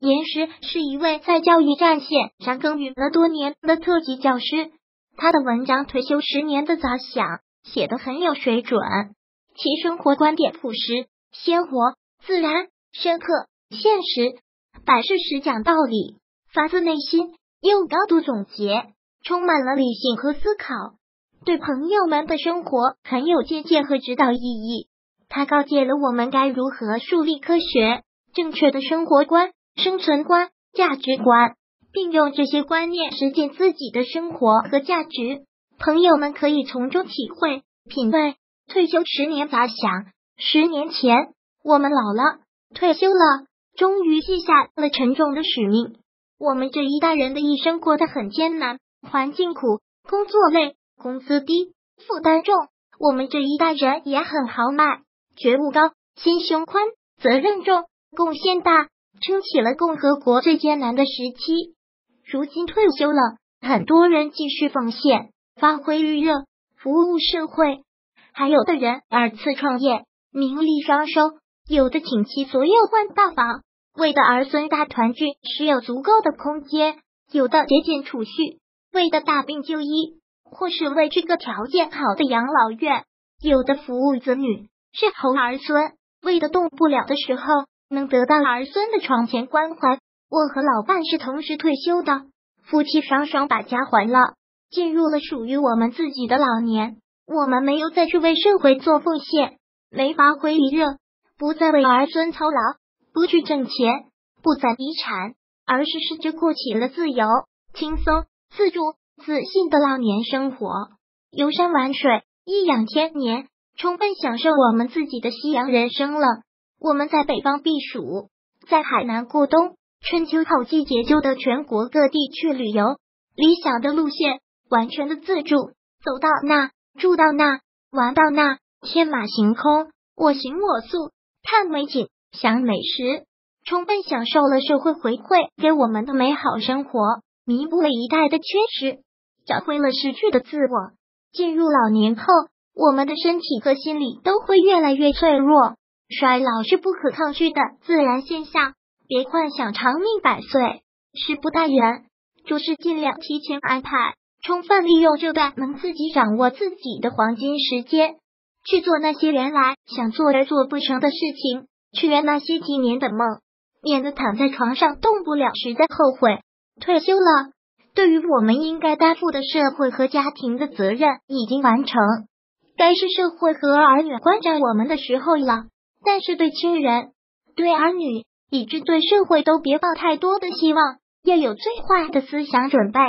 严师是一位在教育战线上耕耘了多年的特级教师，他的文章退休十年的杂想写得很有水准，其生活观点朴实、鲜活、自然、深刻、现实，摆事实讲道理，发自内心，又高度总结，充满了理性和思考，对朋友们的生活很有借鉴和指导意义。他告诫了我们该如何树立科学、正确的生活观。生存观、价值观，并用这些观念实践自己的生活和价值。朋友们可以从中体会、品味。退休十年咋想？十年前，我们老了，退休了，终于卸下了沉重的使命。我们这一代人的一生过得很艰难，环境苦，工作累，工资低，负担重。我们这一代人也很豪迈，觉悟高，心胸宽，责任重，贡献大。撑起了共和国最艰难的时期，如今退休了，很多人继续奉献，发挥余热，服务社会；还有的人二次创业，名利双收；有的请其所有换大房，为的儿孙大团聚是有足够的空间；有的节俭储蓄，为的大病就医，或是为这个条件好的养老院；有的服务子女，是猴儿孙，为的动不了的时候。能得到儿孙的床前关怀。我和老伴是同时退休的，夫妻双双把家还了，进入了属于我们自己的老年。我们没有再去为社会做奉献，没发挥余热，不再为儿孙操劳，不去挣钱，不攒遗产，而是试着过起了自由、轻松、自主、自信的老年生活，游山玩水，颐养天年，充分享受我们自己的夕阳人生了。我们在北方避暑，在海南过冬，春秋好季节就到全国各地去旅游。理想的路线，完全的自助，走到那住到那玩到那，天马行空，我行我素，看美景，享美食，充分享受了社会回馈给我们的美好生活，弥补了一代的缺失，找回了失去的自我。进入老年后，我们的身体和心理都会越来越脆弱。衰老是不可抗拒的自然现象，别幻想长命百岁，事不待人，做事尽量提前安排，充分利用这段能自己掌握自己的黄金时间，去做那些原来想做而做不成的事情，去圆那些几年的梦，免得躺在床上动不了时再后悔。退休了，对于我们应该担负的社会和家庭的责任已经完成，该是社会和儿女关照我们的时候了。但是对亲人、对儿女，以致对社会都别抱太多的希望，要有最坏的思想准备。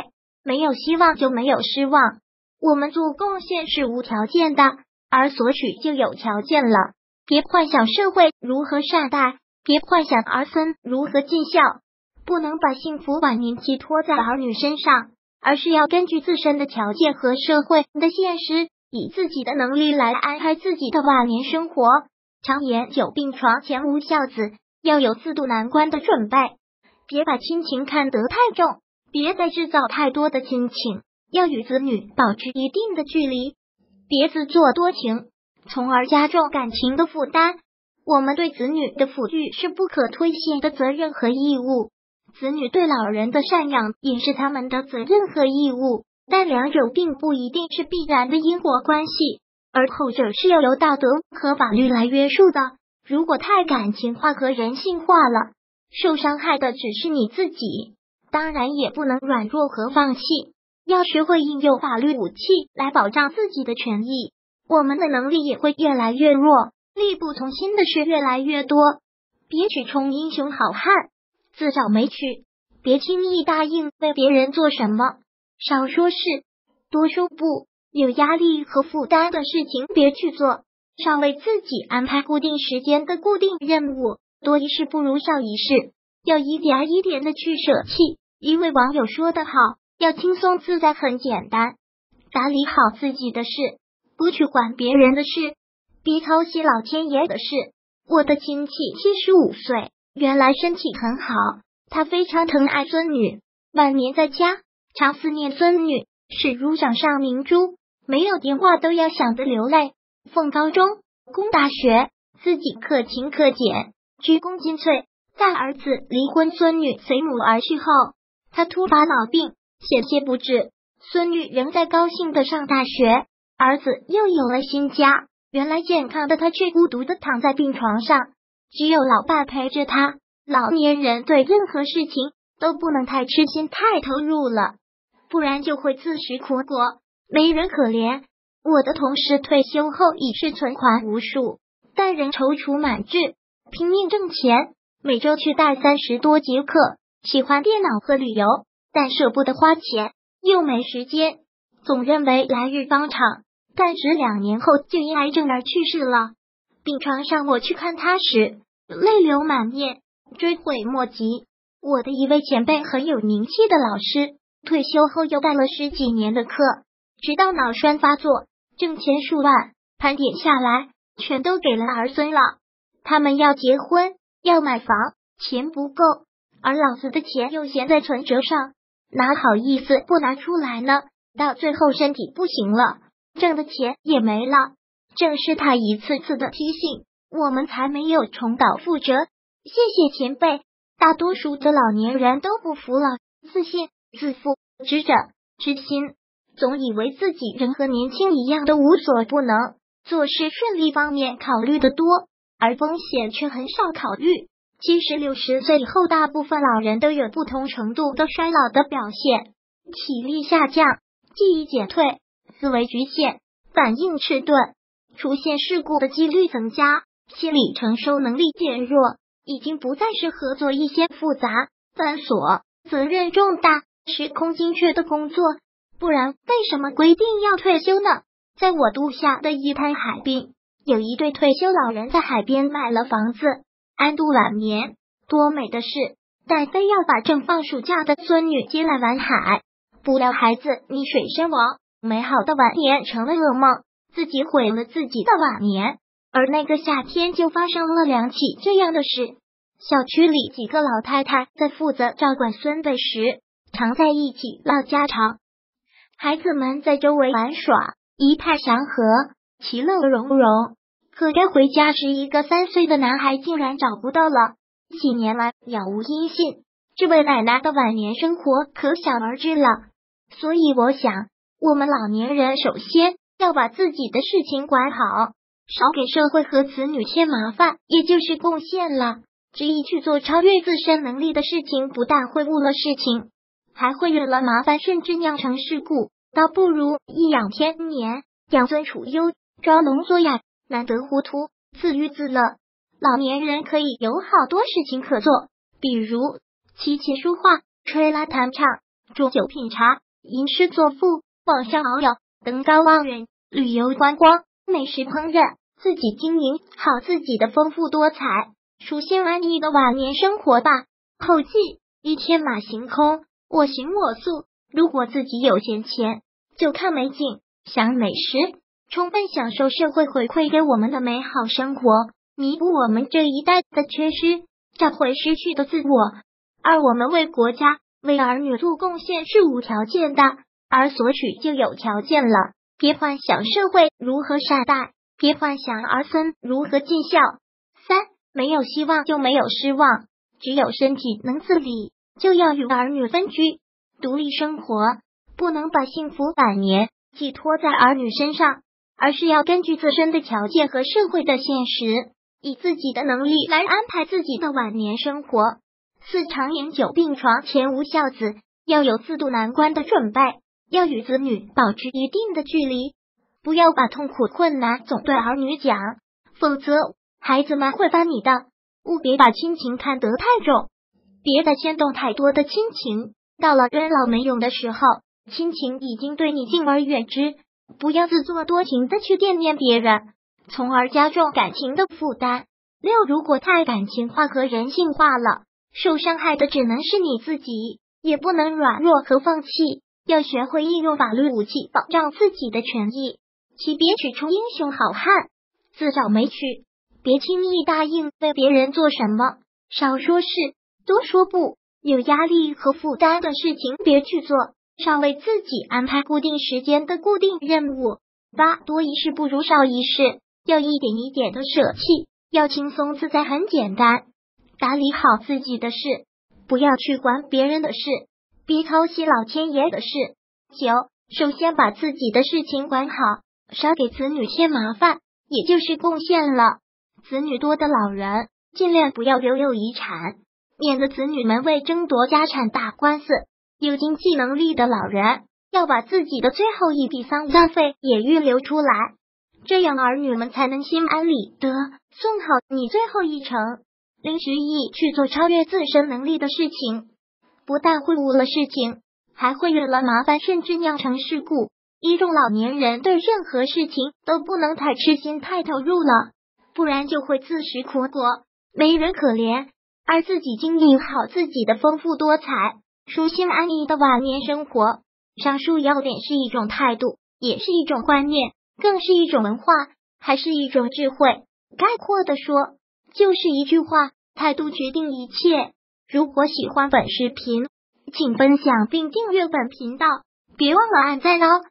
没有希望就没有失望。我们做贡献是无条件的，而索取就有条件了。别幻想社会如何善待，别幻想儿孙如何尽孝，不能把幸福晚年寄托在儿女身上，而是要根据自身的条件和社会的现实，以自己的能力来安排自己的晚年生活。常言久病床前无孝子，要有自渡难关的准备。别把亲情看得太重，别再制造太多的亲情，要与子女保持一定的距离。别自作多情，从而加重感情的负担。我们对子女的抚育是不可推卸的责任和义务，子女对老人的赡养也是他们的责任和义务。但两者并不一定是必然的因果关系。而后者是要由道德和法律来约束的。如果太感情化和人性化了，受伤害的只是你自己。当然，也不能软弱和放弃，要学会应用法律武器来保障自己的权益。我们的能力也会越来越弱，力不从心的事越来越多。别去充英雄好汉，自找没趣。别轻易答应为别人做什么，少说是，多说不。有压力和负担的事情别去做，少为自己安排固定时间的固定任务，多一事不如少一事，要一点一点的去舍弃。一位网友说的好，要轻松自在很简单，打理好自己的事，不去管别人的事，别操心老天爷的事。我的亲戚七十五岁，原来身体很好，他非常疼爱孙女，晚年在家常思念孙女，视如掌上明珠。没有电话都要想得流泪。奉高中，攻大学，自己克勤克俭，鞠躬尽瘁，在儿子离婚、孙女随母而去后，他突发脑病，险些不治。孙女仍在高兴的上大学，儿子又有了新家。原来健康的他却孤独的躺在病床上，只有老伴陪着他。老年人对任何事情都不能太痴心、太投入了，不然就会自食苦果，没人可怜。我的同事退休后已是存款无数，但仍踌躇满志，拼命挣钱，每周去带三十多节课。喜欢电脑和旅游，但舍不得花钱，又没时间，总认为来日方长。但是两年后就因癌症而去世了。病床上我去看他时，泪流满面，追悔莫及。我的一位前辈很有名气的老师，退休后又带了十几年的课，直到脑栓发作，挣钱数万，盘点下来全都给了儿孙了。他们要结婚，要买房，钱不够，而老子的钱又闲在存折上，哪好意思不拿出来呢？到最后身体不行了。挣的钱也没了，正是他一次次的提醒，我们才没有重蹈覆辙。谢谢前辈。大多数的老年人都不服老，自信、自负、执着、痴心，总以为自己人和年轻一样的无所不能，做事顺利方面考虑的多，而风险却很少考虑。其实六十岁以后，大部分老人都有不同程度的衰老的表现，体力下降，记忆减退。思维局限，反应迟钝，出现事故的几率增加，心理承受能力减弱，已经不再适合做一些复杂、繁琐、责任重大、时空精确的工作。不然，为什么规定要退休呢？在我度下的一滩海滨，有一对退休老人在海边买了房子，安度晚年，多美的事！但非要把正放暑假的孙女接来玩海，不料孩子溺水身亡。美好的晚年成了噩梦，自己毁了自己的晚年。而那个夏天就发生了两起这样的事。小区里几个老太太在负责照管孙辈时，常在一起唠家常，孩子们在周围玩耍，一派祥和，其乐融融。可该回家时，一个三岁的男孩竟然找不到了，几年来杳无音信。这位奶奶的晚年生活可想而知了。所以我想。我们老年人首先要把自己的事情管好，少给社会和子女添麻烦，也就是贡献了。执意去做超越自身能力的事情，不但会误了事情，还会惹了麻烦，甚至酿成事故。倒不如颐养天年，养尊处优，装聋作哑，难得糊涂，自娱自乐。老年人可以有好多事情可做，比如琴棋书画、吹拉弹唱、煮酒品茶、吟诗作赋。网上遨游、登高望远、旅游观光、美食烹饪，自己经营好自己的丰富多彩、舒心安逸的晚年生活吧。后记：一天马行空，我行我素。如果自己有闲钱，就看美景、享美食，充分享受社会回馈给我们的美好生活，弥补我们这一代的缺失，找回失去的自我。而我们为国家、为儿女做贡献是无条件的。而索取就有条件了，别幻想社会如何善待，别幻想儿孙如何尽孝。三没有希望就没有失望，只有身体能自理，就要与儿女分居，独立生活，不能把幸福晚年寄托在儿女身上，而是要根据自身的条件和社会的现实，以自己的能力来安排自己的晚年生活。四常饮酒病床前无孝子，要有自渡难关的准备。要与子女保持一定的距离，不要把痛苦困难总对儿女讲，否则孩子们会翻你的。务别把亲情看得太重，别再牵动太多的亲情。到了人老没用的时候，亲情已经对你敬而远之。不要自作多情的去惦念别人，从而加重感情的负担。六，如果太感情化和人性化了，受伤害的只能是你自己，也不能软弱和放弃。要学会应用法律武器保障自己的权益，其别取出英雄好汉，自找没趣。别轻易答应为别人做什么，少说事，多说不。有压力和负担的事情别去做，少为自己安排固定时间的固定任务。八多一事不如少一事，要一点一点的舍弃，要轻松自在，很简单。打理好自己的事，不要去管别人的事，别操心老天爷的事。九，首先把自己的事情管好，少给子女添麻烦，也就是贡献了。子女多的老人，尽量不要留有遗产，免得子女们为争夺家产打官司。有经济能力的老人，要把自己的最后一笔丧葬费也预留出来，这样儿女们才能心安理得送好你最后一程。临时意去做超越自身能力的事情，不但会误了事情，还会惹了麻烦，甚至酿成事故。一众老年人对任何事情都不能太痴心、太投入了，不然就会自食苦果，没人可怜。而自己经营好自己的丰富多彩、舒心安逸的晚年生活。上述要点是一种态度，也是一种观念，更是一种文化，还是一种智慧。概括的说。就是一句话，态度决定一切。如果喜欢本视频，请分享并订阅本频道，别忘了按赞哦。